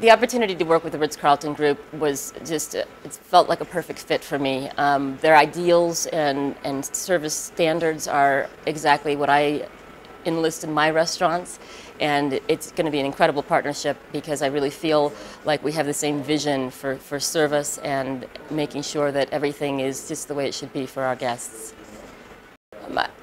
the opportunity to work with the Ritz Carlton Group was just, uh, it felt like a perfect fit for me. Um, their ideals and, and service standards are exactly what I enlist in my restaurants. And it's going to be an incredible partnership because I really feel like we have the same vision for, for service and making sure that everything is just the way it should be for our guests.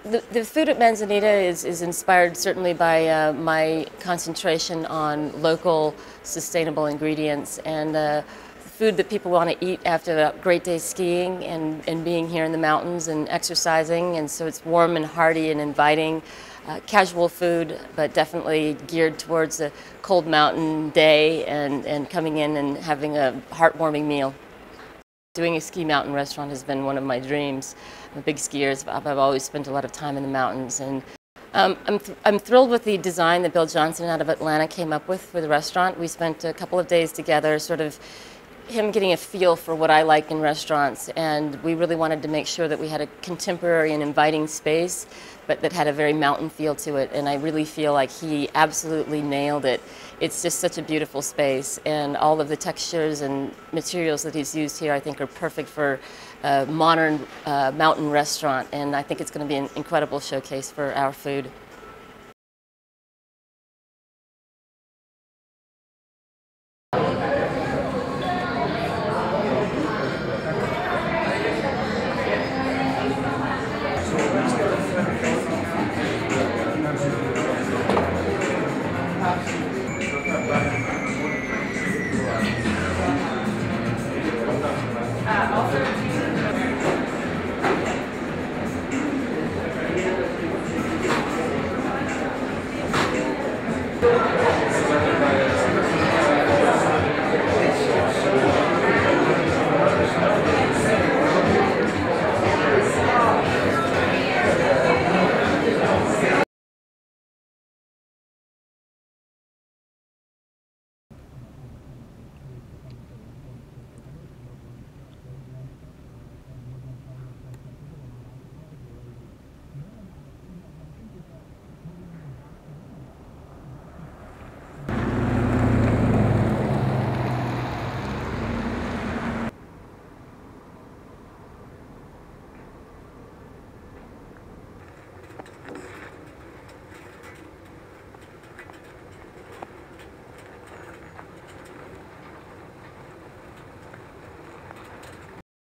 The, food at Manzanita is, is inspired certainly by uh, my concentration on local sustainable ingredients and uh, food that people want to eat after a great day skiing and, and being here in the mountains and exercising. And so it's warm and hearty and inviting. Uh, casual food, but definitely geared towards a cold mountain day and, and coming in and having a heartwarming meal. Doing a ski mountain restaurant has been one of my dreams. I'm a big skier. I've always spent a lot of time in the mountains. and um, I'm, th I'm thrilled with the design that Bill Johnson out of Atlanta came up with for the restaurant. We spent a couple of days together sort of him getting a feel for what I like in restaurants, and we really wanted to make sure that we had a contemporary and inviting space, but that had a very mountain feel to it. And I really feel like he absolutely nailed it. It's just such a beautiful space, and all of the textures and materials that he's used here, I think, are perfect for a modern uh, mountain restaurant. And I think it's going to be an incredible showcase for our food.